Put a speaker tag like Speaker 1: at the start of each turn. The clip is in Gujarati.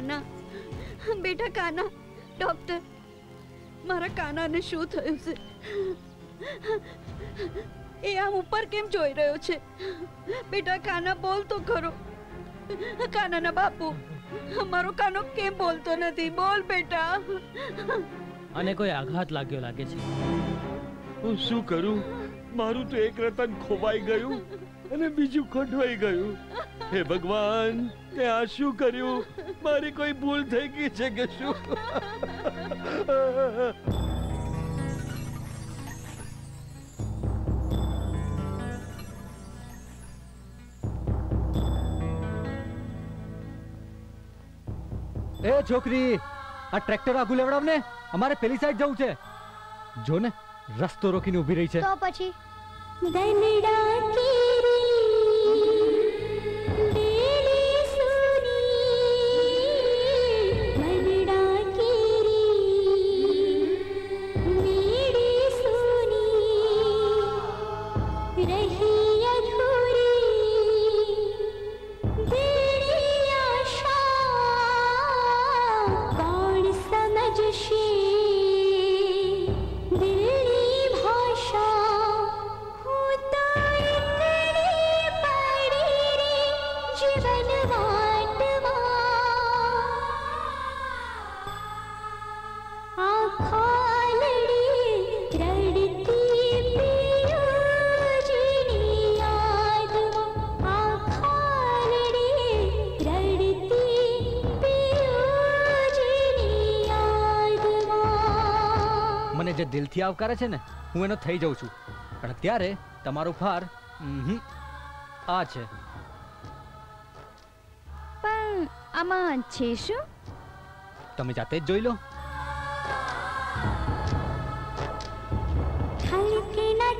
Speaker 1: કાના. બેટા કાના ડોક્ટર મારા કાનાને શું થયું છે? એ આમ ઉપર કેમ જોઈ રહ્યો છે? બેટા કાના બોલ તો ખરો. કાનાના બાપુ મારો કાનો કેમ બોલતો નથી? બોલ બેટા.
Speaker 2: અને કોઈ આઘાત લાગ્યો લાગે છે?
Speaker 3: હું શું કરું? મારું તો એક રતન ખોવાઈ ગયું અને બીજું ખોટવાઈ ગયું. હે ભગવાન તે આ શું કર્યું? મારી કોઈ ભૂલ થઈ ગઈ છે કે શું?
Speaker 4: એ છોકરી આ ટ્રેક્ટર આગુ લેવડાવ ને. અમારે પેલી સાઈડ જવું છે. જો ને રસ્તો રોકીને ઊભી રહી છે.
Speaker 5: તો પછી?
Speaker 6: દિલની
Speaker 4: જે દિલથી આવકારે છે ને હું એનો થઈ જાઉં છું. પણ અત્યારે તમારો ભાર આ છે.
Speaker 1: પણ આમાં છે શું?
Speaker 4: તમે જાતે જ જોઈ લો.
Speaker 6: હલકે ના